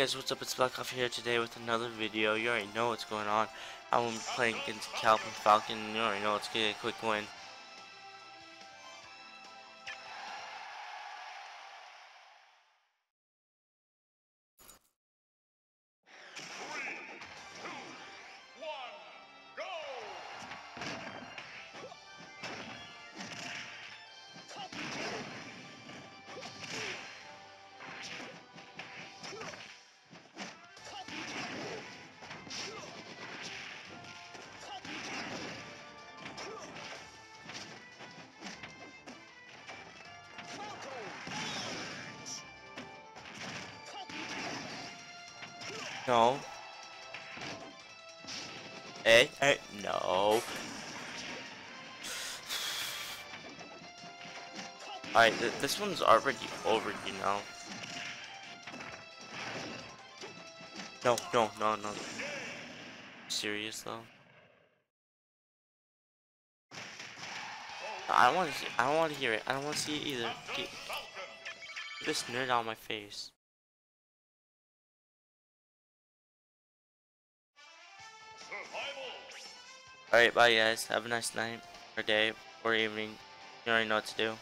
guys, what's up? It's Black Koffee here today with another video. You already know what's going on. I'm playing against Captain Falcon. You already know it's getting a quick win. No. Hey, hey, no. Alright, th this one's already over, you know. No, no, no, no. Serious though? I don't want to. I don't want to hear it. I don't want to see it either. Get this nerd out of my face. Alright, bye guys. Have a nice night, or day, or evening. You already know what to do.